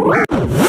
What?